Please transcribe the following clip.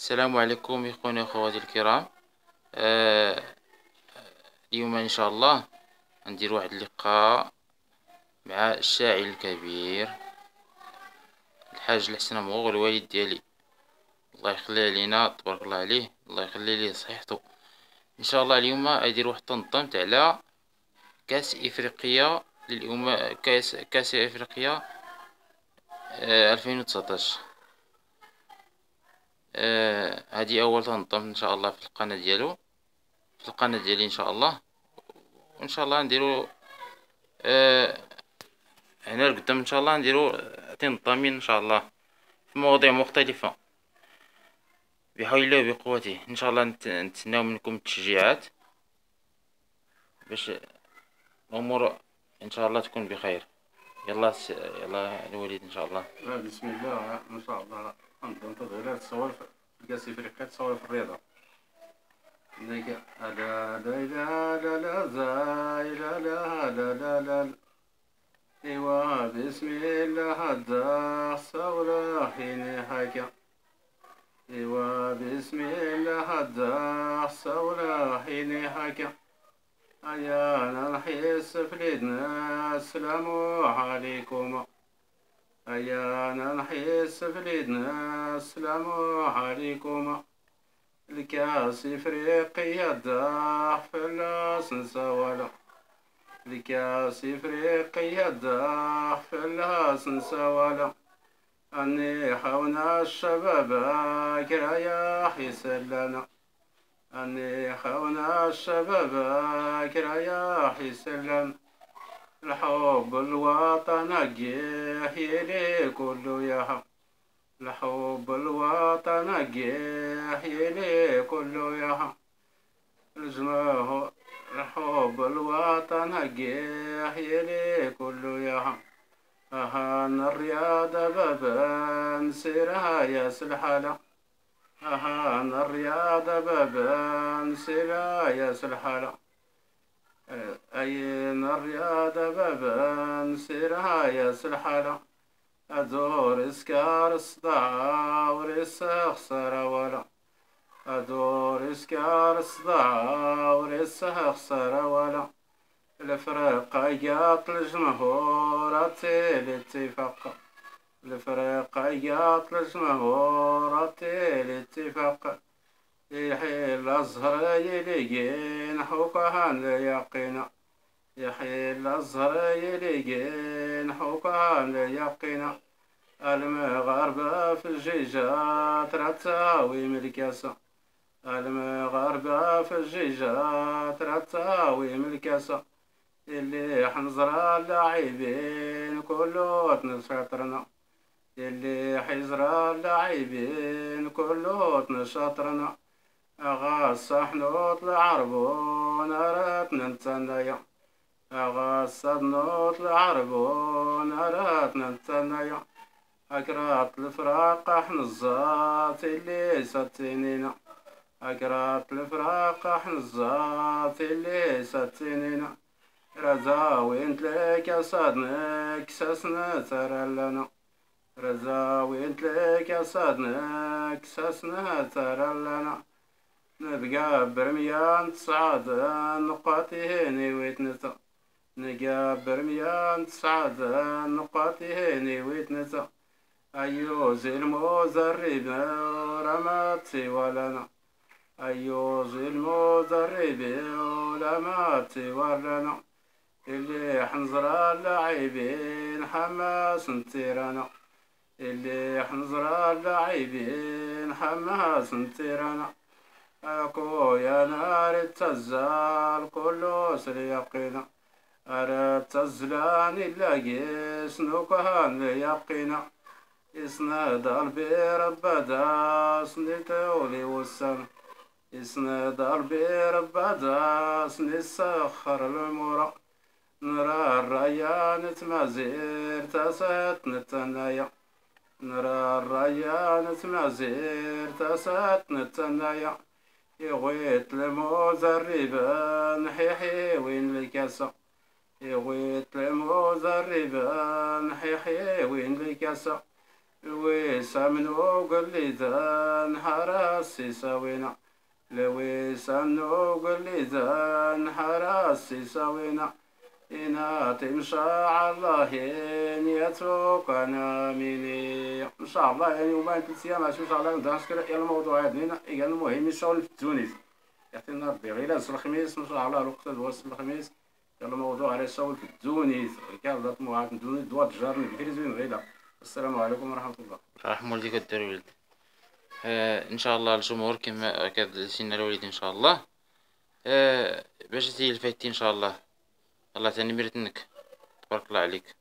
السلام عليكم إخواني وأخواتي الكرام. آه اليوم إن شاء الله ندير واحد اللقاء مع الشاعر الكبير الحاج الحسن مغول الوالد ديالي. الله يخليه علينا تبارك الله عليه. الله يخلي ليه صحته إن شاء الله اليوم غيدير واحد التنظيم على كأس إفريقيا للأمم كاس كأس إفريقيا ألفين وتسعطاش. آه هذه أول تنظيم إن شاء الله في القناة ديالو. في القناة ديالي إن شاء الله. وإن شاء الله نديرو آه هنا لقدام إن شاء الله نديرو تنظيمين إن شاء الله في مواضيع مختلفة. بحول الله وبقوته. إن شاء الله نتسناو منكم التشجيعات. باش الأمور إن شاء الله تكون بخير. يلا س... يلا الوليد إن شاء الله. بسم الله ان شاء الله. نظم تظهيرات التصور في كاس افريقيا تصور في الرياضة. لا لا لا لا لا زاي لا لا لا لا لا ايوا بسم الله هدا صورة حين هكا ايوا بسم الله هدا صورة حين هكا أيانا نحس في ليدنا السلام عليكم. أيانا نحس في ليدنا السلام عليكم الكاس إفريقيا داح في اللاس نساولا الكاس إفريقيا داح في اللاس نساولا أني حونا الشباب كرايا حيسلنا أني حونا الشباب كرايا حيسلنا الحب الوطن يلي كله يا الحب الوطن يلي كله يا الجمهور الحب الوطن يلي كله يا أهان الرياضة بابا سيرها يا سلحلة أهان الرياضة بابا سيرها يا سلحلة أين الرياضة بابا سيرها يا سلحلة أدور إسكار الصداع وريس خسارة ولا أدور إسكار الصداع وريس خسارة ولا الفريقيات الجمهور الاتفاق الفريقيات الجمهور الاتفاق يحيل الزهر يلقين حكان ليقين يحيل الزهر يلقين حكان ليقين المغاربة في الجيجات رتاوي ملكاسة المغاربة في الجيجات رتاوي ملكاسة اللي حنزر اللاعبين كله تنشطرنا اللي حيزر اللاعبين كله تنشطرنا أغاص حنوط العربون راتنا نتنايا أغاص حنوط العربون راتنا نتنايا أكرات الفراق حنزات اللي ستينينا أكرات الفراق حنزات اللي ستينينا رزاوين تلك صدنك سسنا ترى لنا رزاوين تلك صدنك سسنا ترى لنا نبقى برميان تصعد نقاطي ويتنسى نبقى برميان تصعد نقاطي ويتنسى أيوز المزرب رماتي ولنا. أيوز المزرب رماتي ولنا. اللي حنزر اللاعبين حماس نتيرانا اللي حنزر اللاعبين حماس نتيرانا يا نار تزال كله سليقينا أرى تزلان إلا جيس نوكهان ليقينا إسناد البير بدا سنتولي والسن إسناد البير بدا سنسخر المورا نرى الريان تمازير تسات نتنايا نرى الريان تمازير تسات نتنايا يغويت الموز الريبان حيحي وين الكاسة يغويت الموز الريبان حيحي وين الكاسة ويسامنو قل لي ذا نهار السيساوينا لوي سامنو قل لي ذا نهار السيساوينا إنا تمشى على الله يتوك أنا مني إن شاء الله. يعني وما ثلاث أيام إن شاء الله ندير نشكر إلى الموضوع هذا كان المهم الشغل في تونس يعطينا ربي غير الخميس إن شاء الله الوقت دوز الخميس يلا موضوع على الشغل في تونس كان ضات موعد تونس دوات جار نبكي زوين غير السلام عليكم ورحمة الله رحم والديك الدار ولد ان شاء الله الجمهور كما كاد سينا الوليد ان شاء الله باش تجي الفايتي ان شاء الله الله تاني مرتنك تبارك الله عليك